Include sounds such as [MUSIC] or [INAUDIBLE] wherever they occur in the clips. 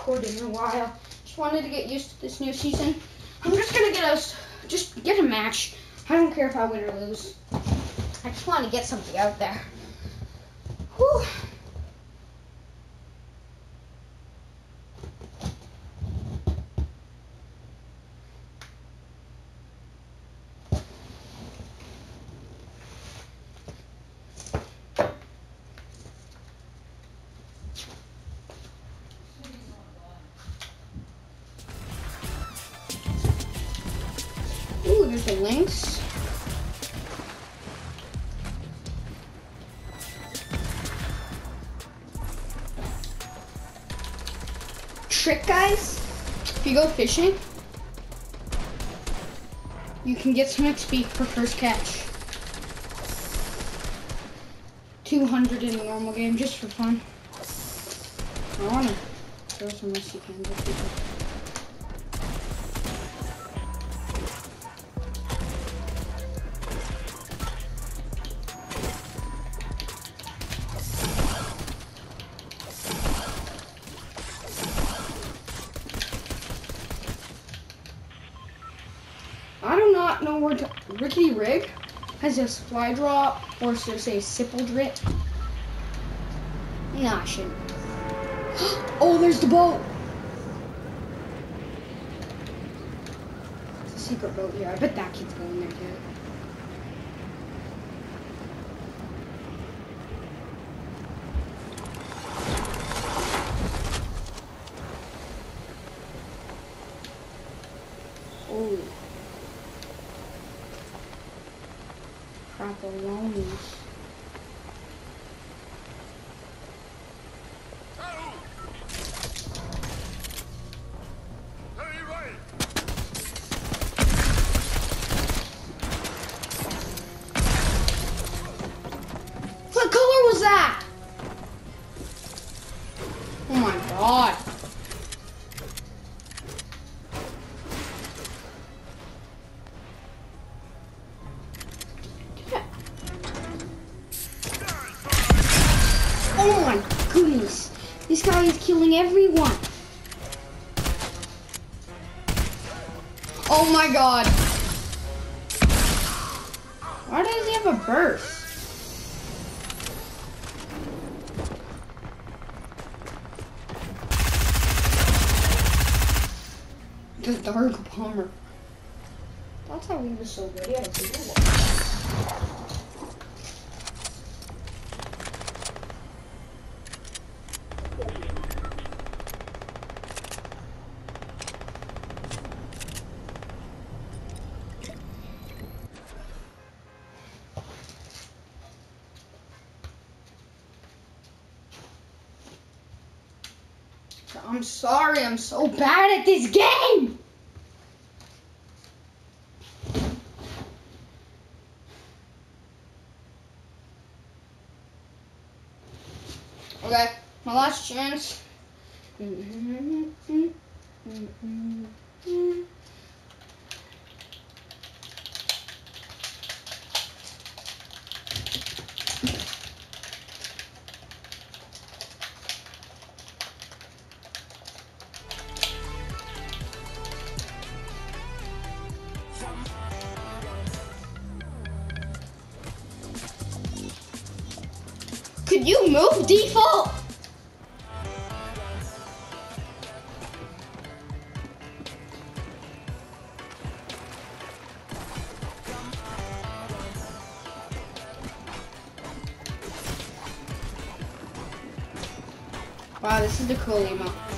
recorded in a while. Just wanted to get used to this new season. I'm just gonna get us, just get a match. I don't care if I win or lose. I just want to get something out there. Whew. The links. Trick, guys. If you go fishing, you can get some XP for first catch. 200 in the normal game, just for fun. I wanna throw some rusty. Know where to. Rickety Rig has this fly drop, or I say sipple drip. Nah, I shouldn't. [GASPS] oh, there's the boat. It's a secret boat here. I bet that kid's going there too. Guy killing everyone. Oh my god. Why does he have a burst? The dark bomber. That's how he was so good. He I'm sorry, I'm so bad at this game. Okay, my last chance. Could you move default? Wow, this is the cool emo.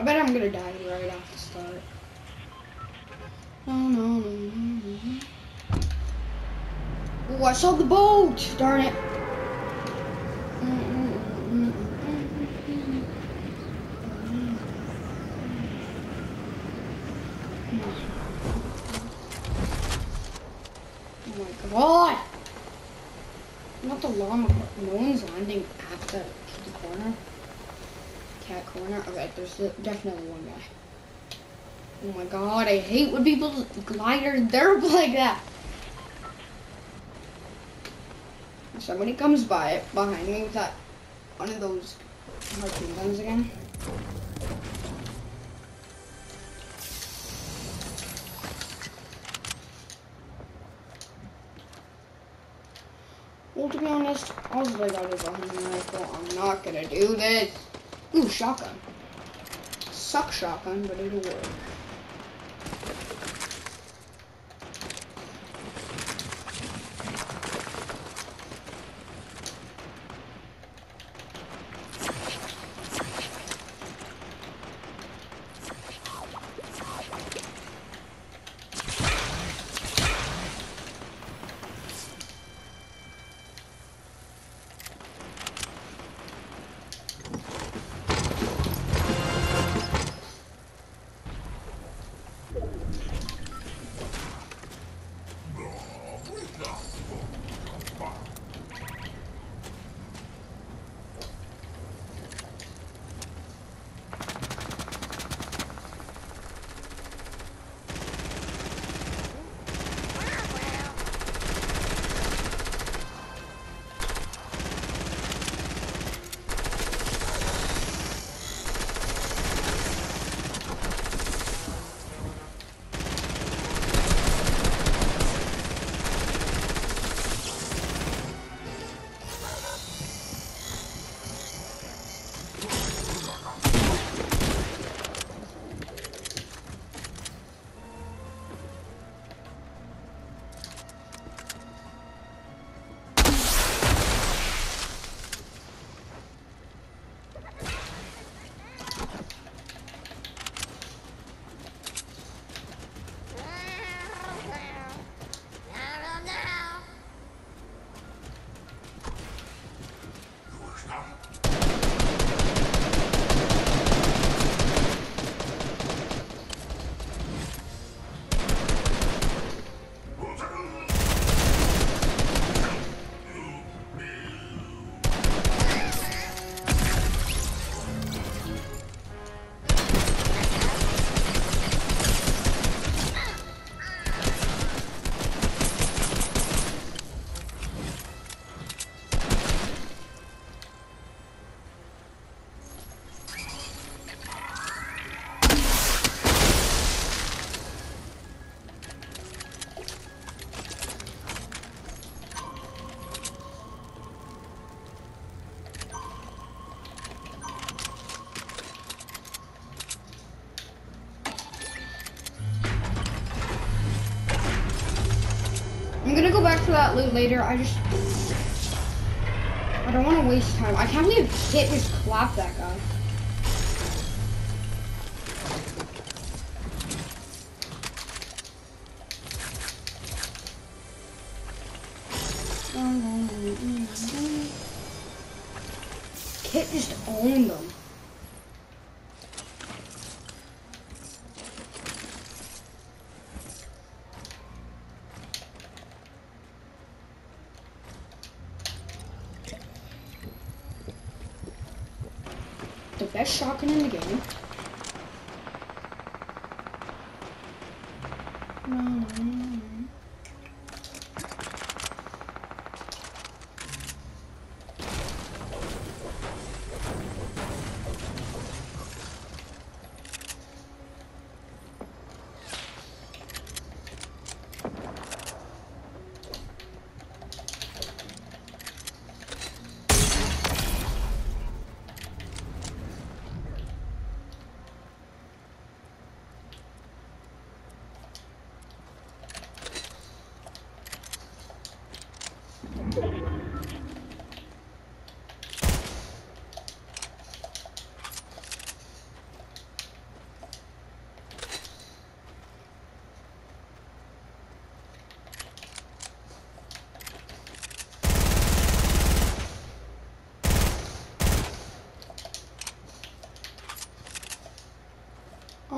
I bet I'm gonna die right off the start. No, no, no, no, no. Oh, I saw the boat! Darn it. Oh my god! Not the llama. No one's landing at the corner. Cat corner. Okay, there's definitely one guy. Oh my god, I hate when people glider derp [LAUGHS] like that. Somebody comes by it behind me with that one of those harpoon guns again. Well, to be honest, I got is a hunting rifle. I'm not gonna do this. Ooh, shotgun. Suck shotgun, but it'll work. Yeah. I'm gonna go back to that loot later. I just... I don't want to waste time. I can't believe Kit just clapped that guy. Kit just owned them. Best shotgun in the game.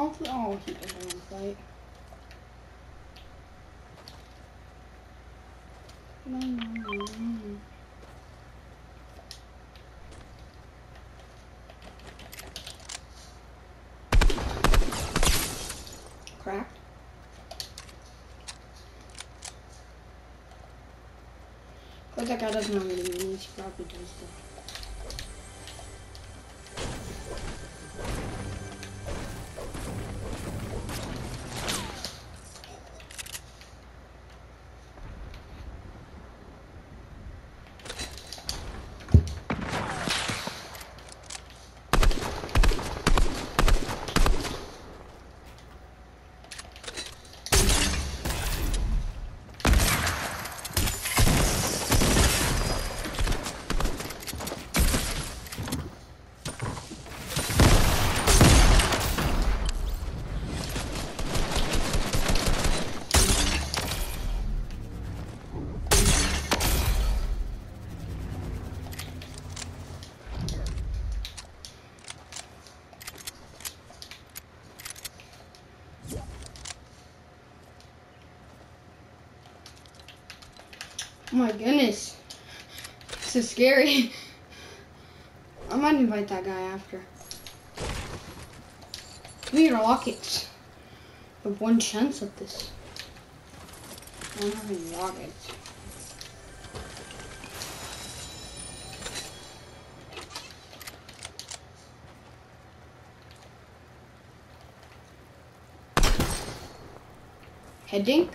all through, oh, I'll keep the whole plate. No, no, no, no. Cracked. Cause that guy doesn't know what he means, he probably does though. Oh my goodness. This is scary. I might invite that guy after. We need rockets. We have one chance at this. I don't have any rockets. Heading?